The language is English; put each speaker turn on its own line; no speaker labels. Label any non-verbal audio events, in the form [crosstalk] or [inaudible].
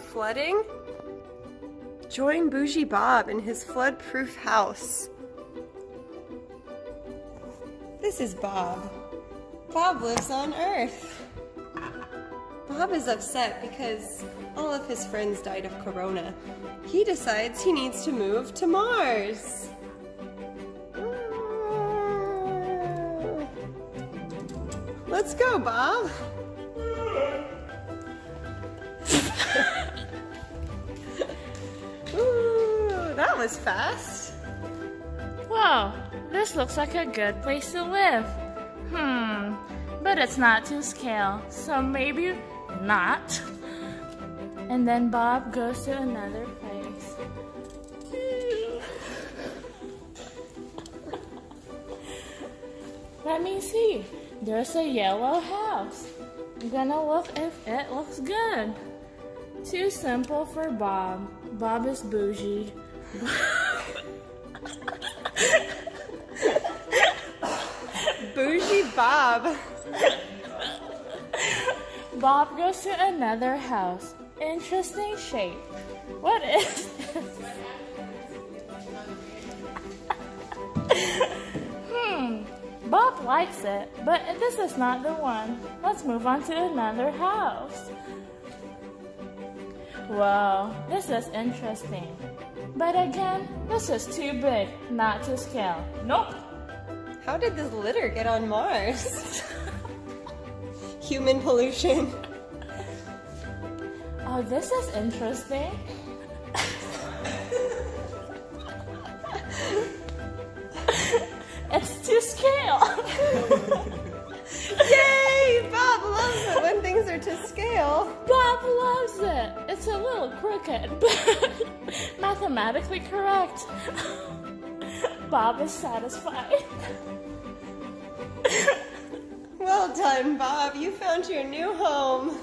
flooding? Join Bougie Bob in his flood-proof house. This is Bob. Bob lives on Earth. Bob is upset because all of his friends died of corona. He decides he needs to move to Mars. Let's go, Bob. Was fast.
Whoa, this looks like a good place to live. Hmm, but it's not to scale, so maybe not. And then Bob goes to another place. Let me see. There's a yellow house. I'm gonna look if it looks good. Too simple for Bob. Bob is bougie.
Bougie Bob.
Bob goes to another house. Interesting shape. What is this? hmm. Bob likes it, but this is not the one. Let's move on to another house. Whoa, this is interesting. But again, this is too big, not to scale. Nope.
How did this litter get on Mars? [laughs] Human pollution.
Oh, this is interesting. it's to scale. [laughs]
Yay! Bob loves it when things are to scale.
Loves it. It's a little crooked, [laughs] but mathematically correct. [laughs] Bob is satisfied.
Well done, Bob. You found your new home.